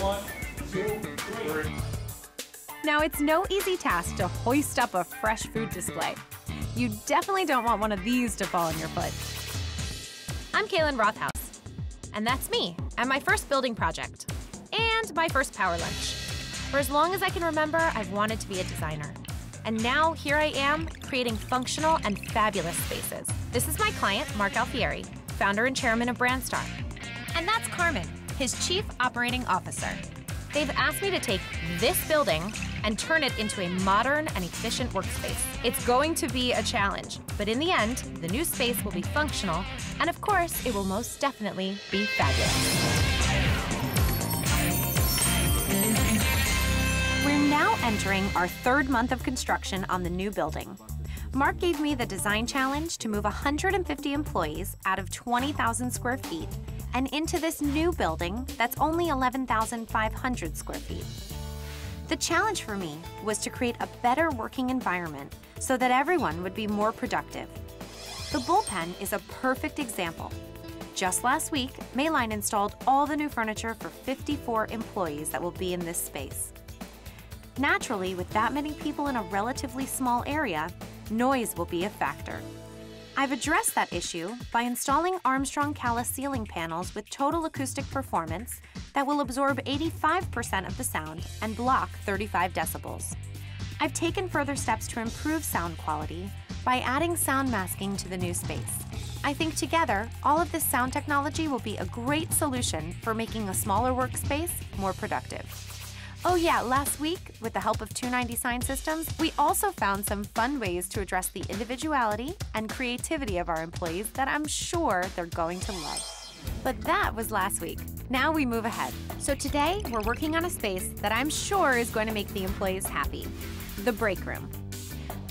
One, two, three. Now, it's no easy task to hoist up a fresh food display. You definitely don't want one of these to fall on your foot. I'm Kalyn Rothaus, and that's me and my first building project, and my first power lunch. For as long as I can remember, I've wanted to be a designer. And now here I am, creating functional and fabulous spaces. This is my client, Mark Alfieri, founder and chairman of Brandstar. And that's Carmen, his chief operating officer. They've asked me to take this building and turn it into a modern and efficient workspace. It's going to be a challenge, but in the end, the new space will be functional, and of course, it will most definitely be fabulous. We're now entering our third month of construction on the new building. Mark gave me the design challenge to move 150 employees out of 20,000 square feet and into this new building that's only 11,500 square feet. The challenge for me was to create a better working environment so that everyone would be more productive. The bullpen is a perfect example. Just last week, Mayline installed all the new furniture for 54 employees that will be in this space. Naturally, with that many people in a relatively small area, noise will be a factor. I've addressed that issue by installing Armstrong Calla ceiling panels with total acoustic performance that will absorb 85% of the sound and block 35 decibels. I've taken further steps to improve sound quality by adding sound masking to the new space. I think together, all of this sound technology will be a great solution for making a smaller workspace more productive. Oh yeah, last week, with the help of 290 Sign Systems, we also found some fun ways to address the individuality and creativity of our employees that I'm sure they're going to love. But that was last week. Now we move ahead. So today, we're working on a space that I'm sure is going to make the employees happy the break room.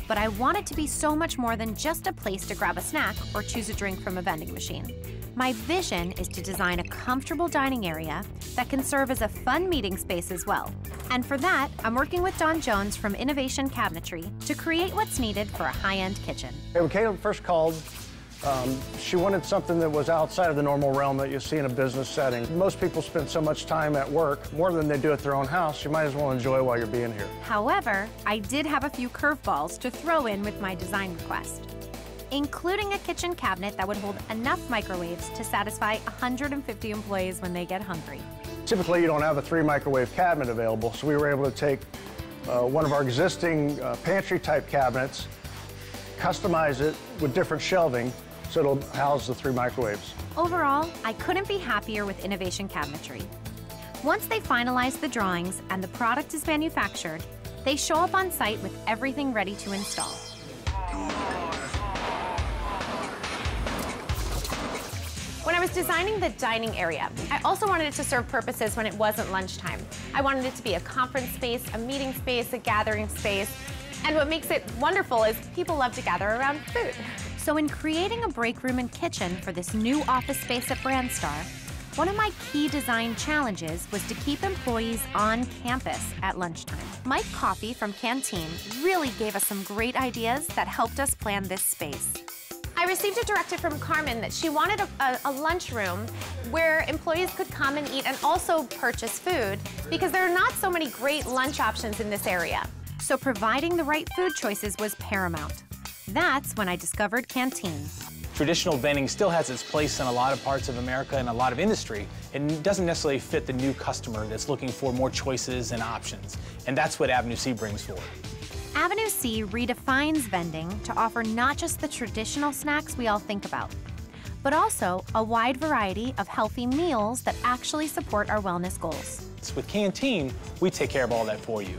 But I want it to be so much more than just a place to grab a snack or choose a drink from a vending machine. My vision is to design a comfortable dining area that can serve as a fun meeting space as well. And for that, I'm working with Don Jones from Innovation Cabinetry to create what's needed for a high-end kitchen. When Caleb first called, um, she wanted something that was outside of the normal realm that you see in a business setting. Most people spend so much time at work, more than they do at their own house, you might as well enjoy while you're being here. However, I did have a few curveballs to throw in with my design request including a kitchen cabinet that would hold enough microwaves to satisfy 150 employees when they get hungry. Typically, you don't have a three microwave cabinet available, so we were able to take uh, one of our existing uh, pantry type cabinets, customize it with different shelving so it'll house the three microwaves. Overall, I couldn't be happier with Innovation Cabinetry. Once they finalize the drawings and the product is manufactured, they show up on site with everything ready to install. Designing the dining area, I also wanted it to serve purposes when it wasn't lunchtime. I wanted it to be a conference space, a meeting space, a gathering space. And what makes it wonderful is people love to gather around food. So in creating a break room and kitchen for this new office space at Brandstar, one of my key design challenges was to keep employees on campus at lunchtime. Mike Coffey from Canteen really gave us some great ideas that helped us plan this space. I received a directive from Carmen that she wanted a, a, a lunchroom where employees could come and eat and also purchase food because there are not so many great lunch options in this area. So providing the right food choices was paramount. That's when I discovered Canteen. Traditional vending still has its place in a lot of parts of America and a lot of industry. It doesn't necessarily fit the new customer that's looking for more choices and options. And that's what Avenue C brings forward. Avenue C redefines vending to offer not just the traditional snacks we all think about, but also a wide variety of healthy meals that actually support our wellness goals. With Canteen, we take care of all that for you.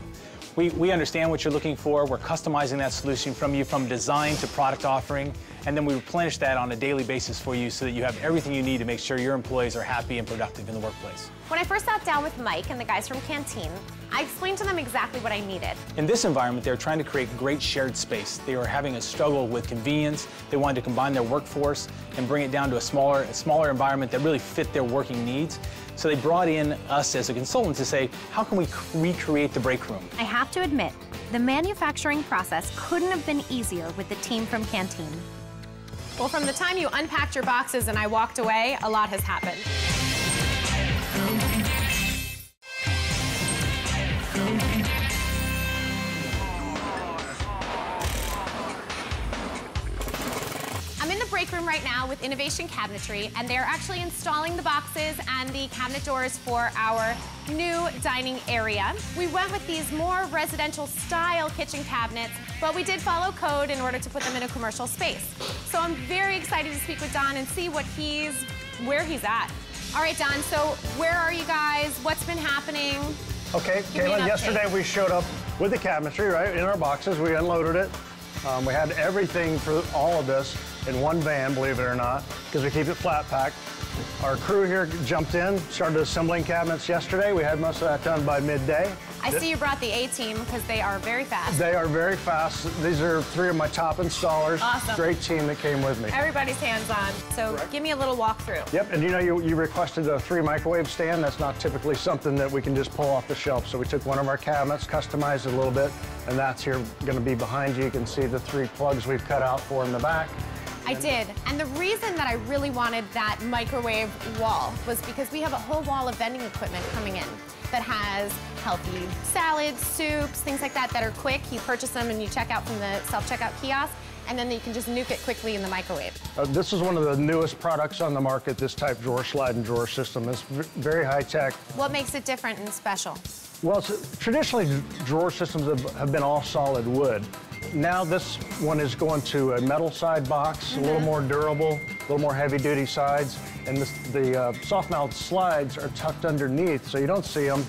We, we understand what you're looking for. We're customizing that solution from you from design to product offering, and then we replenish that on a daily basis for you so that you have everything you need to make sure your employees are happy and productive in the workplace. When I first sat down with Mike and the guys from Canteen, I explained to them exactly what I needed. In this environment, they're trying to create great shared space. They were having a struggle with convenience. They wanted to combine their workforce and bring it down to a smaller, a smaller environment that really fit their working needs. So they brought in us as a consultant to say, how can we recreate the break room? I have to admit, the manufacturing process couldn't have been easier with the team from Canteen. Well, from the time you unpacked your boxes and I walked away, a lot has happened. I'm in the break room right now with Innovation Cabinetry, and they're actually installing the boxes and the cabinet doors for our new dining area. We went with these more residential style kitchen cabinets, but we did follow code in order to put them in a commercial space. So I'm very excited to speak with Don and see what he's, where he's at. All right, Don, so where are you guys? What's been happening? Okay, Give Caitlin, yesterday we showed up with the cabinetry, right, in our boxes. We unloaded it. Um, we had everything for all of this in one van, believe it or not, because we keep it flat packed. Our crew here jumped in, started assembling cabinets yesterday. We had most of that done by midday. I see you brought the A-team because they are very fast. They are very fast. These are three of my top installers. Awesome. Great team that came with me. Everybody's hands-on. So give me a little walkthrough. Yep, and you know, you, you requested a three microwave stand. That's not typically something that we can just pull off the shelf. So we took one of our cabinets, customized it a little bit, and that's here going to be behind you. You can see the three plugs we've cut out for in the back. I did. And the reason that I really wanted that microwave wall was because we have a whole wall of vending equipment coming in that has healthy salads, soups, things like that that are quick. You purchase them and you check out from the self-checkout kiosk, and then you can just nuke it quickly in the microwave. Uh, this is one of the newest products on the market, this type drawer slide and drawer system. It's very high tech. What makes it different and special? Well, traditionally, drawer systems have, have been all solid wood. Now this one is going to a metal side box, a little more durable, a little more heavy duty sides, and this, the uh, soft mount slides are tucked underneath so you don't see them.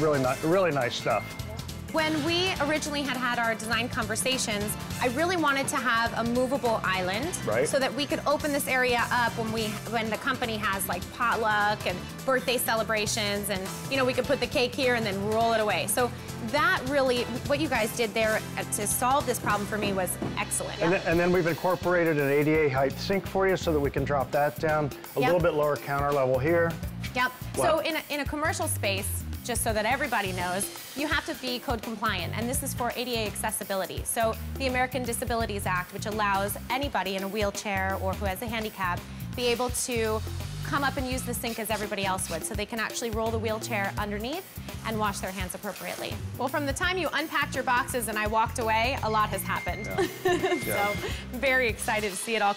Really, ni- really nice stuff. When we originally had had our design conversations, I really wanted to have a movable island Right. so that we could open this area up when we when the company has like potluck and birthday celebrations and you know we could put the cake here and then roll it away. So that really what you guys did there to solve this problem for me was excellent. And then, and then we've incorporated an ADA height sink for you so that we can drop that down a Yep. little bit lower counter level here. Yep. Wow. So in a, in a commercial space, just so that everybody knows, you have to be code compliant, and this is for ADA accessibility. So the American Disabilities Act, which allows anybody in a wheelchair or who has a handicap, be able to come up and use the sink as everybody else would, so they can actually roll the wheelchair underneath and wash their hands appropriately. Well, from the time you unpacked your boxes and I walked away, a lot has happened. so very excited to see it all.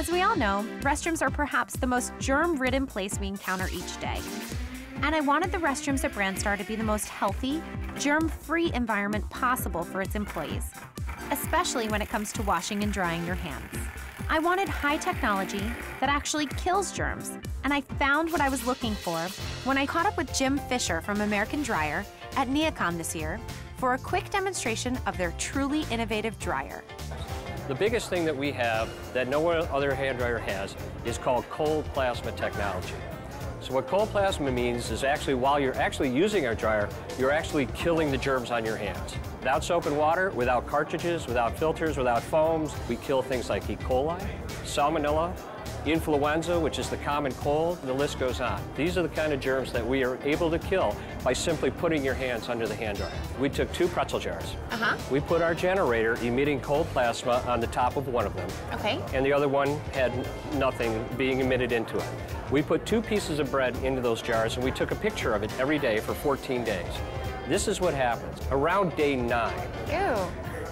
As we all know, restrooms are perhaps the most germ-ridden place we encounter each day. And I wanted the restrooms at Brandstar to be the most healthy, germ-free environment possible for its employees, especially when it comes to washing and drying your hands. I wanted high technology that actually kills germs, and I found what I was looking for when I caught up with Jim Fisher from American Dryer at Neocon this year for a quick demonstration of their truly innovative dryer. The biggest thing that we have that no other hand dryer has is called cold plasma technology. So what cold plasma means is actually while you're actually using our dryer, you're actually killing the germs on your hands. Without soap and water, without cartridges, without filters, without foams, we kill things like E. coli, salmonella, influenza, which is the common cold, the list goes on. These are the kind of germs that we are able to kill by simply putting your hands under the hand dryer. We took two pretzel jars. Uh-huh. We put our generator emitting cold plasma on the top of one of them Okay. and the other one had nothing being emitted into it. We put two pieces of bread into those jars and we took a picture of it every day for 14 days. This is what happens. Around day nine, Ew.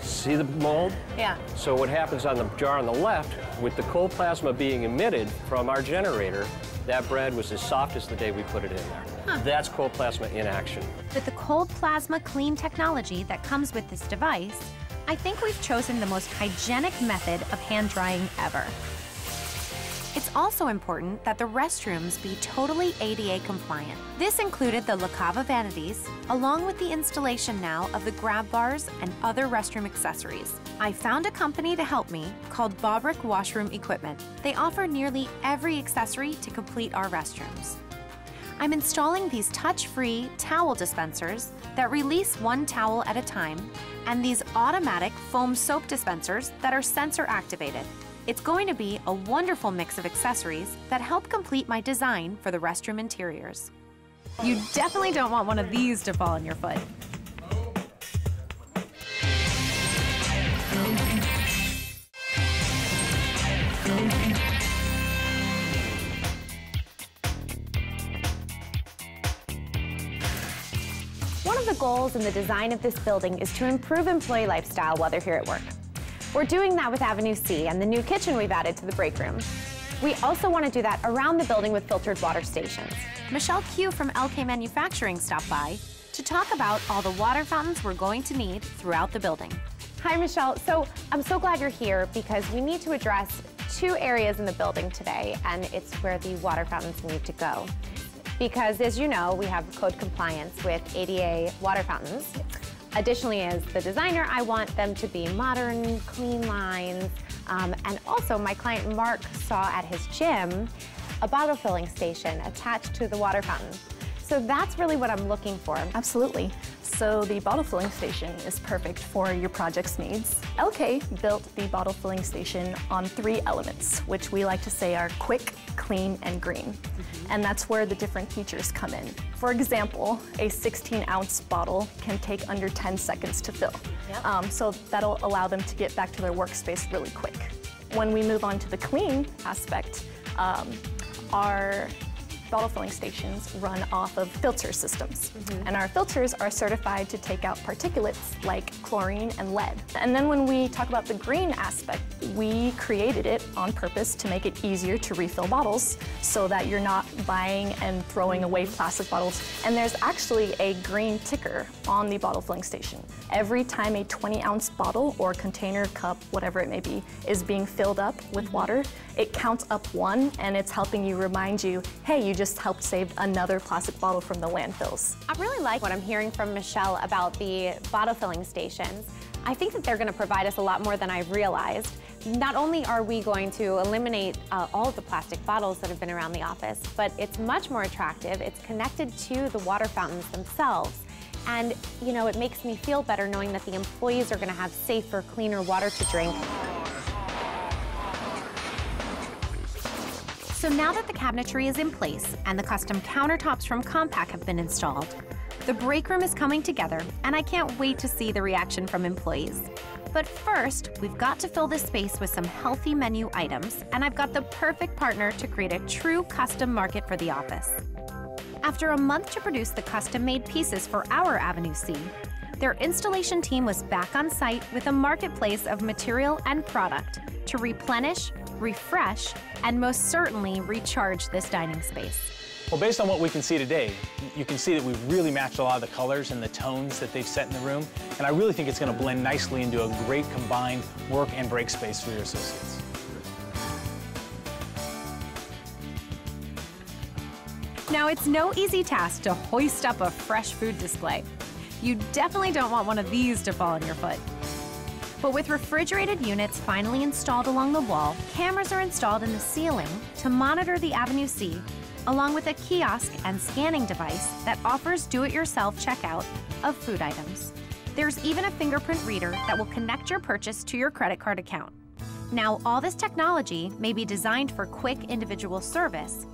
See the mold? Yeah. So what happens on the jar on the left, with the cold plasma being emitted from our generator, that bread was as soft as the day we put it in there. That's cold plasma in action. With the cold plasma clean technology that comes with this device, I think we've chosen the most hygienic method of hand drying ever. It's also important that the restrooms be totally ADA compliant. This included the La Cava vanities, along with the installation now of the grab bars and other restroom accessories. I found a company to help me called Bobrick Washroom Equipment. They offer nearly every accessory to complete our restrooms. I'm installing these touch-free towel dispensers that release one towel at a time and these automatic foam soap dispensers that are sensor activated. It's going to be a wonderful mix of accessories that help complete my design for the restroom interiors. You definitely don't want one of these to fall on your foot. One of the goals in the design of this building is to improve employee lifestyle while they're here at work. We're doing that with Avenue C and the new kitchen we've added to the break room. We also want to do that around the building with filtered water stations. Michelle Q from Elkay Manufacturing stopped by to talk about all the water fountains we're going to need throughout the building. Hi, Michelle. So I'm so glad you're here because we need to address two areas in the building today, and it's where the water fountains need to go. Because as you know, we have code compliance with ADA water fountains. Additionally, as the designer, I want them to be modern, clean lines, um, and also my client Mark saw at his gym a bottle filling station attached to the water fountain. So that's really what I'm looking for. Absolutely. So the bottle filling station is perfect for your project's needs. Elkay built the bottle filling station on three elements, which we like to say are quick, clean, and green. Mm -hmm. And that's where the different features come in. For example, a 16 ounce bottle can take under 10 seconds to fill. Yep. Um, so that'll allow them to get back to their workspace really quick. When we move on to the clean aspect, um, our bottle filling stations run off of filter systems. Mm -hmm. And our filters are certified to take out particulates like chlorine and lead. And then when we talk about the green aspect, we created it on purpose to make it easier to refill bottles so that you're not buying and throwing away plastic bottles. And there's actually a green ticker on the bottle filling station. Every time a 20 ounce bottle or container, cup, whatever it may be, is being filled up with mm-hmm. water, it counts up one and it's helping you remind you, hey, you just helped save another plastic bottle from the landfills. I really like what I'm hearing from Michelle about the bottle filling stations. I think that they're going to provide us a lot more than I realized. Not only are we going to eliminate uh, all of the plastic bottles that have been around the office, but it's much more attractive. It's connected to the water fountains themselves. And, you know, it makes me feel better knowing that the employees are going to have safer, cleaner water to drink. So now that the cabinetry is in place and the custom countertops from Compac have been installed, the break room is coming together and I can't wait to see the reaction from employees. But first, we've got to fill this space with some healthy menu items, and I've got the perfect partner to create a true custom market for the office. After a month to produce the custom-made pieces for our Avenue C, their installation team was back on site with a marketplace of material and product to replenish, refresh, and most certainly recharge this dining space. Well, based on what we can see today, you can see that we've really matched a lot of the colors and the tones that they've set in the room, and I really think it's going to blend nicely into a great combined work and break space for your associates. Now, it's no easy task to hoist up a fresh food display. You definitely don't want one of these to fall on your foot. But with refrigerated units finally installed along the wall, cameras are installed in the ceiling to monitor the Avenue C, along with a kiosk and scanning device that offers do-it-yourself checkout of food items. There's even a fingerprint reader that will connect your purchase to your credit card account. Now, all this technology may be designed for quick individual service,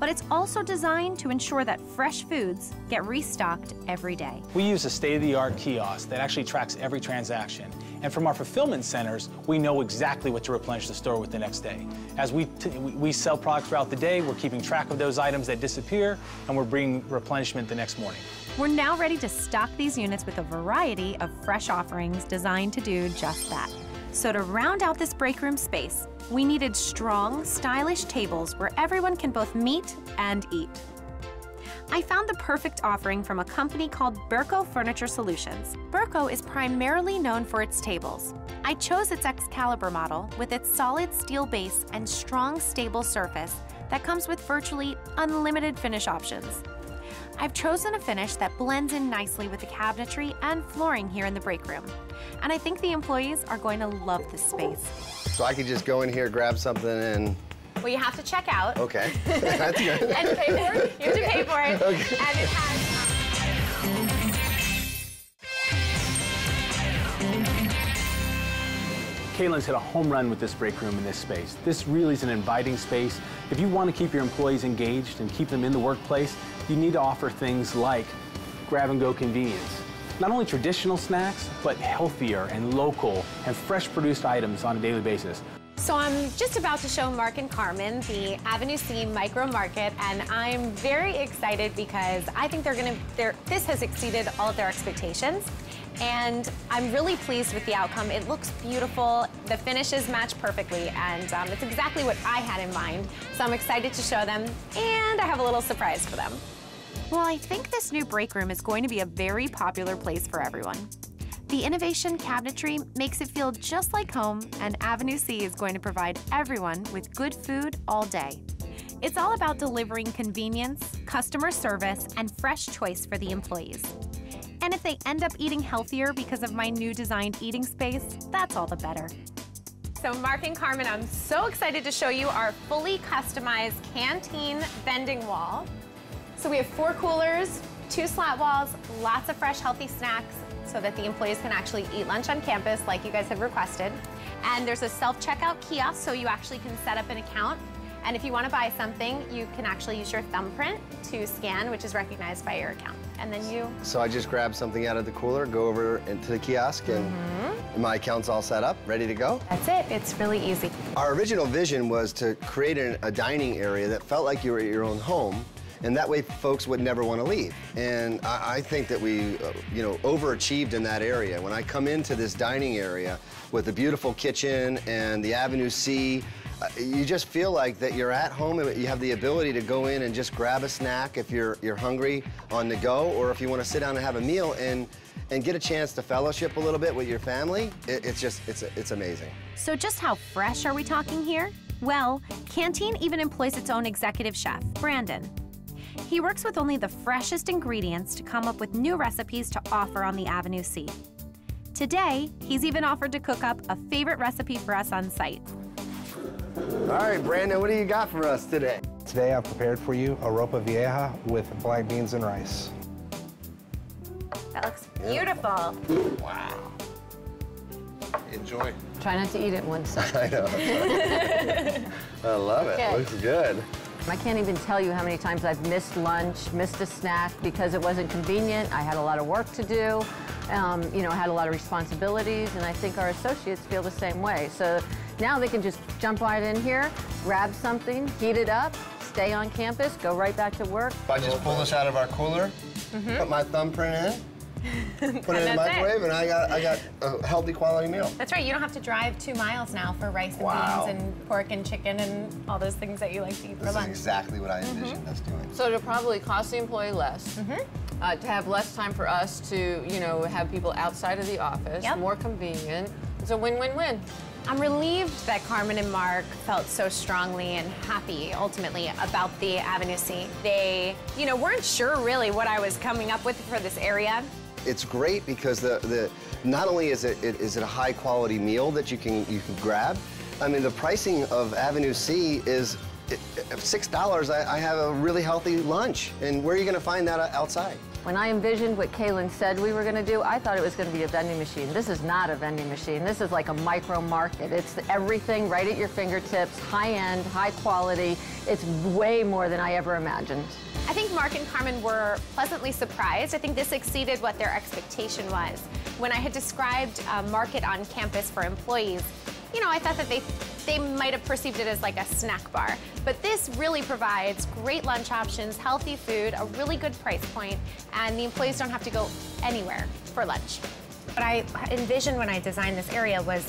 but it's also designed to ensure that fresh foods get restocked every day. We use a state-of-the-art kiosk that actually tracks every transaction. And from our fulfillment centers, we know exactly what to replenish the store with the next day. As we, we sell products throughout the day, we're keeping track of those items that disappear, and we're bringing replenishment the next morning. We're now ready to stock these units with a variety of fresh offerings designed to do just that. So to round out this break room space, we needed strong, stylish tables where everyone can both meet and eat. I found the perfect offering from a company called Berco Furniture Solutions. Berco is primarily known for its tables. I chose its Excalibur model with its solid steel base and strong, stable surface that comes with virtually unlimited finish options. I've chosen a finish that blends in nicely with the cabinetry and flooring here in the break room. And I think the employees are going to love this space. So I could just go in here, grab something, and... Well, you have to check out. Okay, that's good. and pay for it. You have to pay for it. Okay. And it has... Caitlin's hit a home run with this break room in this space. This really is an inviting space. If you want to keep your employees engaged and keep them in the workplace, you need to offer things like grab-and-go convenience. Not only traditional snacks, but healthier and local and fresh produced items on a daily basis. So I'm just about to show Mark and Carmen the Avenue C Micro Market, and I'm very excited because I think they're gonna, they're, this has exceeded all of their expectations. And I'm really pleased with the outcome. It looks beautiful, the finishes match perfectly, and um, it's exactly what I had in mind. So I'm excited to show them, and I have a little surprise for them. Well, I think this new break room is going to be a very popular place for everyone. The innovation cabinetry makes it feel just like home, and Avenue C is going to provide everyone with good food all day. It's all about delivering convenience, customer service, and fresh choice for the employees. And if they end up eating healthier because of my new designed eating space, that's all the better. So Mark and Carmen, I'm so excited to show you our fully customized canteen vending wall. So we have four coolers, two slat walls, lots of fresh healthy snacks so that the employees can actually eat lunch on campus like you guys have requested. And there's a self-checkout kiosk so you actually can set up an account. And if you want to buy something, you can actually use your thumbprint to scan, which is recognized by your account. And then you... So I just grab something out of the cooler, go over into the kiosk, and mm-hmm. my account's all set up, ready to go. That's it. It's really easy. Our original vision was to create an, a dining area that felt like you were at your own home, and that way folks would never want to leave. And I, I think that we, uh, you know, overachieved in that area. When I come into this dining area with the beautiful kitchen and the Avenue C, uh, you just feel like that you're at home and you have the ability to go in and just grab a snack if you're you're hungry on the go, or if you want to sit down and have a meal and and get a chance to fellowship a little bit with your family. It, it's just it's it's amazing. So just how fresh are we talking here? Well, Canteen even employs its own executive chef, Brandon. He works with only the freshest ingredients to come up with new recipes to offer on the Avenue C. Today, he's even offered to cook up a favorite recipe for us on site. All right, Brandon, what do you got for us today? Today I've prepared for you a ropa vieja with black beans and rice. That looks beautiful. Wow. Enjoy. Try not to eat it one second. I know. I love it. Okay. Looks good. I can't even tell you how many times I've missed lunch, missed a snack because it wasn't convenient. I had a lot of work to do, um, you know, had a lot of responsibilities, and I think our associates feel the same way. So now they can just jump right in here, grab something, heat it up, stay on campus, go right back to work. If I just pull this out of our cooler, put my thumbprint in, put it in the Mm-hmm. it. microwave, and I got I got a healthy quality meal. That's right, you don't have to drive two miles now for rice and Wow. beans and pork and chicken and all those things that you like to eat for This is exactly what I envisioned us doing. So it'll probably cost the employee less. Uh, to have less time for us to, you know, have people outside of the office, Yep. more convenient. It's a win-win-win. I'm relieved that Carmen and Mark felt so strongly and happy ultimately about the Avenue C. They, you know, weren't sure really what I was coming up with for this area. It's great because the, the not only is it, it is it a high quality meal that you can you can grab. I mean the pricing of Avenue C is six dollars. I, I have a really healthy lunch, and where are you going to find that outside? When I envisioned what Kalyn said we were going to do, I thought it was going to be a vending machine. This is not a vending machine. This is like a micro market. It's everything right at your fingertips, high end, high quality. It's way more than I ever imagined. I think Mark and Carmen were pleasantly surprised. I think this exceeded what their expectation was. When I had described a market on campus for employees, you know, I thought that they they might have perceived it as like a snack bar. But this really provides great lunch options, healthy food, a really good price point, and the employees don't have to go anywhere for lunch. What I envisioned when I designed this area was,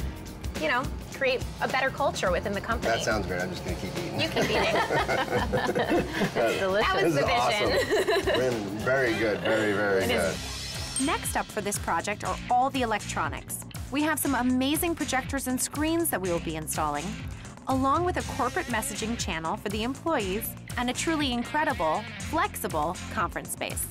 you know, create a better culture within the company. That sounds great. I'm just going to keep eating. You keep eating. It's delicious. That was this the is vision. awesome. Really very good. Very very It good. is. Next up for this project are all the electronics. We have some amazing projectors and screens that we will be installing, along with a corporate messaging channel for the employees and a truly incredible, flexible conference space.